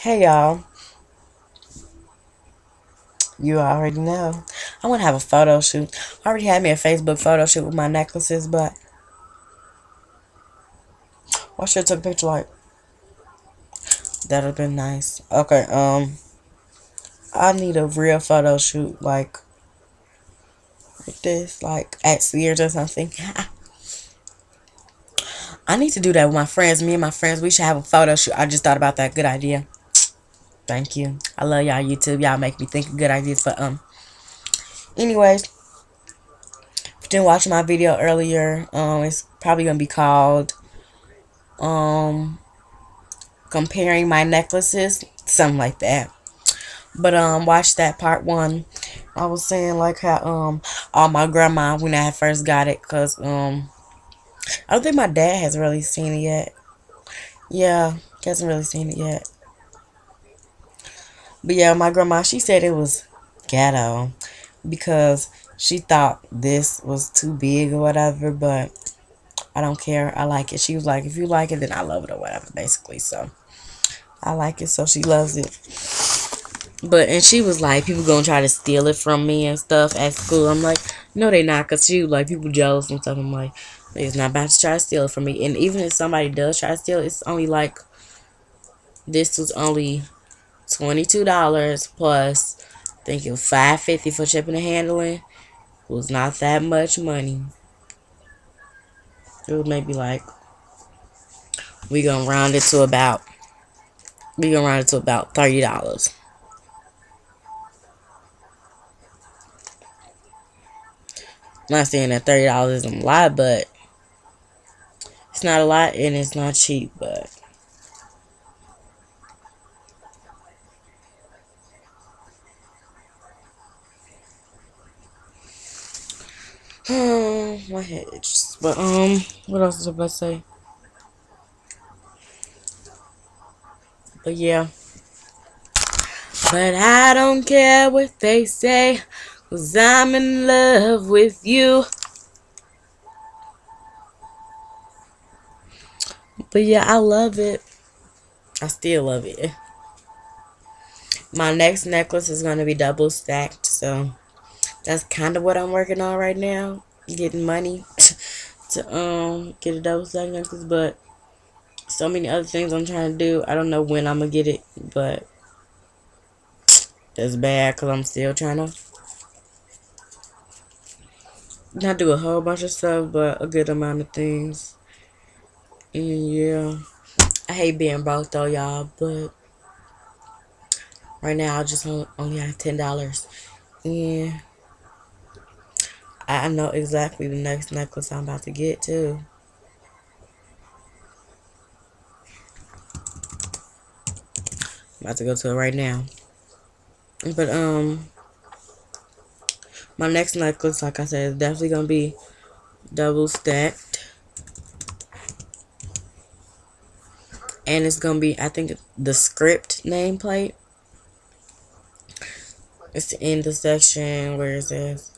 Hey y'all, you already know. I want to have a photo shoot. I already had me a Facebook photo shoot with my necklaces, but I should have took a picture like that'd have been nice. Okay, um, I need a real photo shoot like like this, like at Sears or something. I need to do that with my friends. Me and my friends, we should have a photo shoot. I just thought about that. Good idea. Thank you. I love y'all YouTube. Y'all make me think of good ideas. But um, anyways, if you didn't watch my video earlier, um, it's probably gonna be called um comparing my necklaces, something like that. But um, watch that part one. I was saying like how um all my grandma when I first got it, cause um I don't think my dad has really seen it yet. Yeah, he hasn't really seen it yet. But yeah, my grandma, she said it was ghetto because she thought this was too big or whatever, but I don't care. I like it. She was like, if you like it, then I love it or whatever, basically. So I like it, so she loves it. But, and she was like, people gonna try to steal it from me and stuff at school. I'm like, no, they not, because she was like, people jealous and stuff. I'm like, it's not about to try to steal it from me. And even if somebody does try to steal it, it's only like, this was only $22 plus I think it was 550 for shipping and handling. It was not that much money. It was maybe like we gonna round it to about we gonna round it to about thirty dollars. Not saying that thirty dollars isn't a lot, but it's not a lot and it's not cheap, but my head itches. But um, what else was I about to say? But yeah. But I don't care what they say, cause I'm in love with you. But yeah, I love it. I still love it. My next necklace is going to be double stacked, so that's kind of what I'm working on right now getting money to um get a double stack necklace, but so many other things I'm trying to do. I don't know when I'm gonna get it, but that's bad because I'm still trying to not do a whole bunch of stuff, but a good amount of things. And yeah, I hate being broke though, y'all, but right now I just only have ten dollars, and I know exactly the next necklace I'm about to get too. I'm about to go to it right now. But um my next necklace, like I said, is definitely gonna be double stacked. And it's gonna be I think the script nameplate. It's in the section where it says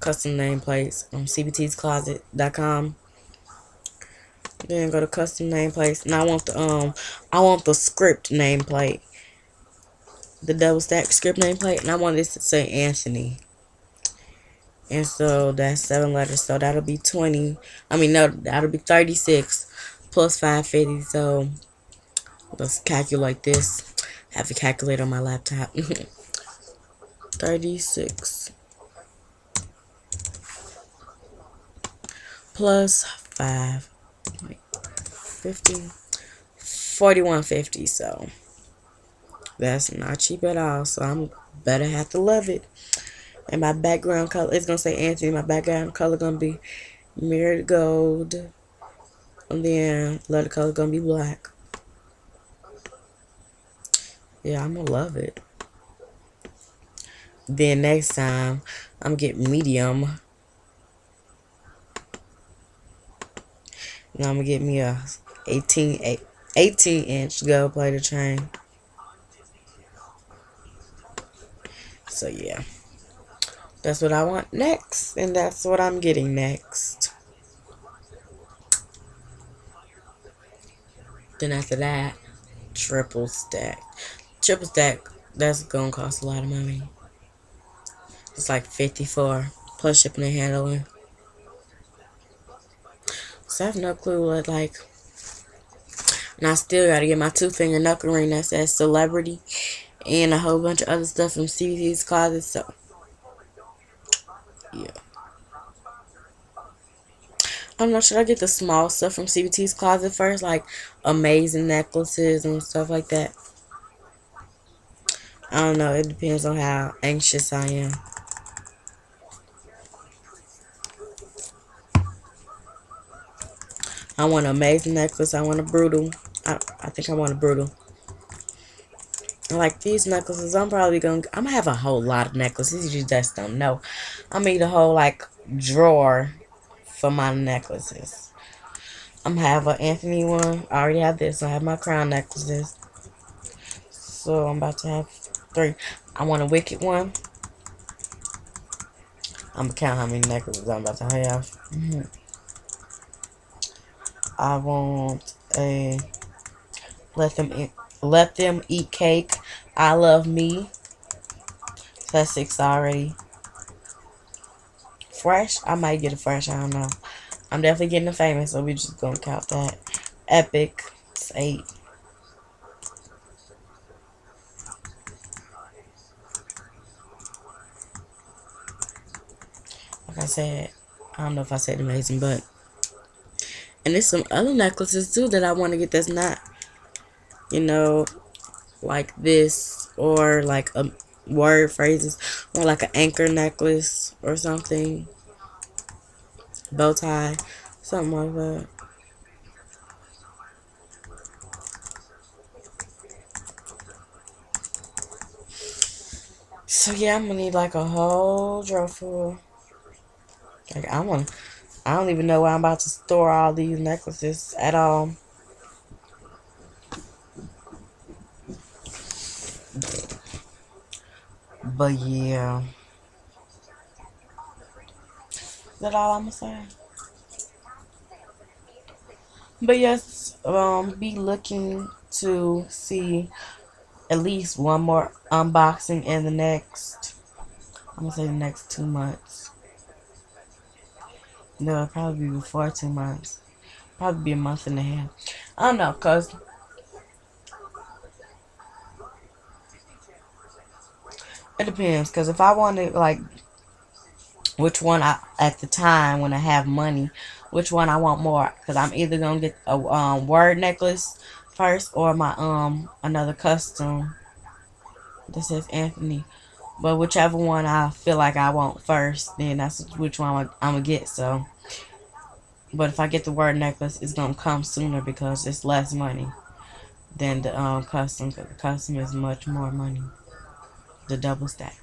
custom nameplates on cbtscloset.com. Then go to custom nameplates, and I want the um, I want the script nameplate, the double stack script nameplate, and I want this to say Anthony. And so that's seven letters, so that'll be twenty. I mean, no, that'll be thirty-six plus five fifty. So let's calculate this. I have a calculator on my laptop. thirty-six plus 5 50 4150 so that's not cheap at all. So i'm better have to love it. And my background color it's gonna say anthony my background color gonna be mirrored gold and then letter color gonna be black. Yeah i'm gonna love it. Then next time i'm gonna get medium Now I'm gonna get me a 18, 18 inch gold plated chain. So yeah. That's what I want next. And that's what I'm getting next. Then after that, triple stack. Triple stack, that's gonna cost a lot of money. It's like 54 plus shipping and handling. So I have no clue what like and I still gotta get my two finger knuckle ring that says celebrity and a whole bunch of other stuff from CVT's closet, so yeah. I don't know, should I get the small stuff from CVT's closet first? Like amazing necklaces and stuff like that. I don't know, it depends on how anxious I am. I want an amazing necklace. I want a brutal. I, I think I want a brutal. Like these necklaces, I'm probably gonna. I'm gonna have a whole lot of necklaces. You just don't know. Gonna need a whole like drawer for my necklaces. I'm gonna have an Anthony one. I already have this. I have my crown necklaces. So I'm about to have three. I want a wicked one. I'm gonna count how many necklaces I'm about to have. Mm -hmm. I want a let them eat, let them eat cake. I love me. So that's six already. Fresh, I might get a fresh. I don't know. I'm definitely getting a famous, so we just gonna count that. Epic, it's eight. Like I said, I don't know if I said amazing, but and there's some other necklaces too that I want to get that's not, you know, like this or like a word phrases or like an anchor necklace or something. Bow tie, something like that. So yeah, I'm gonna need like a whole drawer full. Like I want I don't even know where I'm about to store all these necklaces at all. But yeah. Is that all I'm gonna say? But yes, um, be looking to see at least one more unboxing in the next, I'm gonna say the next two months. No, probably be before two months. Probably be a month and a half. I don't know, cause it depends. Cause if I wanted like which one I at the time when I have money, which one I want more. Cause I'm either gonna get a um, word necklace first or my um another custom. This says Anthony. But whichever one I feel like I want first, then that's which one I'm gonna get. So, but if I get the word necklace, it's gonna come sooner because it's less money than the um custom. The custom is much more money, the double stack.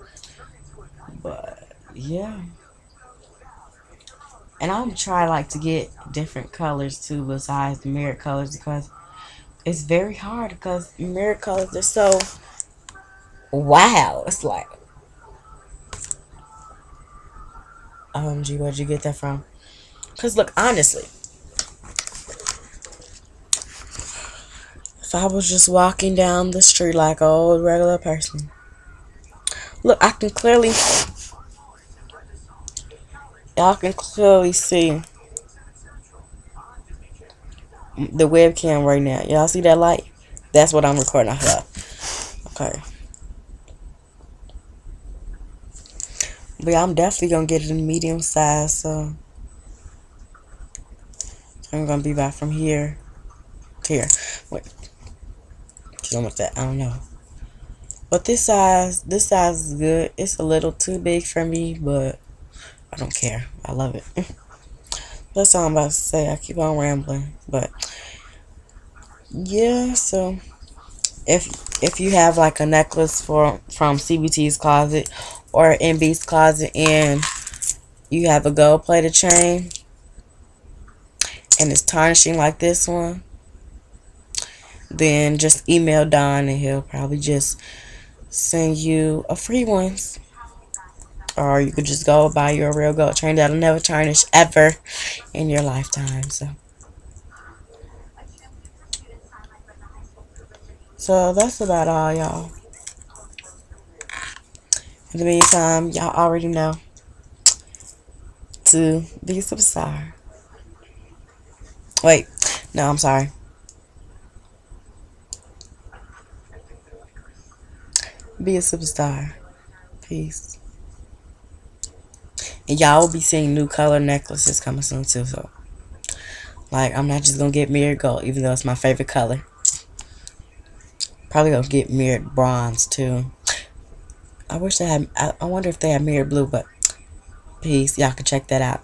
But yeah, and I'm try like to get different colors too besides the mirror colors because it's very hard because mirror colors are so wow. It's like Um, OMG, where'd you get that from? Because, look, honestly, if I was just walking down the street like a old regular person, look, I can clearly, y'all can clearly see the webcam right now. Y'all see that light? That's what I'm recording off of. Okay. But I'm definitely gonna get it in medium size, so I'm gonna be back from here to here. Wait. How much that? I don't know. But this size, this size is good. It's a little too big for me, but I don't care. I love it. That's all I'm about to say. I keep on rambling, but yeah. So if if you have like a necklace for from CBT's closet or MB's closet and you have a gold plated chain and it's tarnishing like this one, then just email Don and he'll probably just send you a free one. Or you could just go buy your real gold chain that'll never tarnish ever in your lifetime. So So that's about all, y'all. In the meantime, y'all already know to be a superstar. Wait, no, I'm sorry. Be a superstar. Peace. And y'all will be seeing new color necklaces coming soon too. So, like, I'm not just gonna get mirrored gold, even though it's my favorite color. Probably gonna get mirrored bronze too. I wish they had. I, I wonder if they had mirror blue, but peace. Y'all can check that out.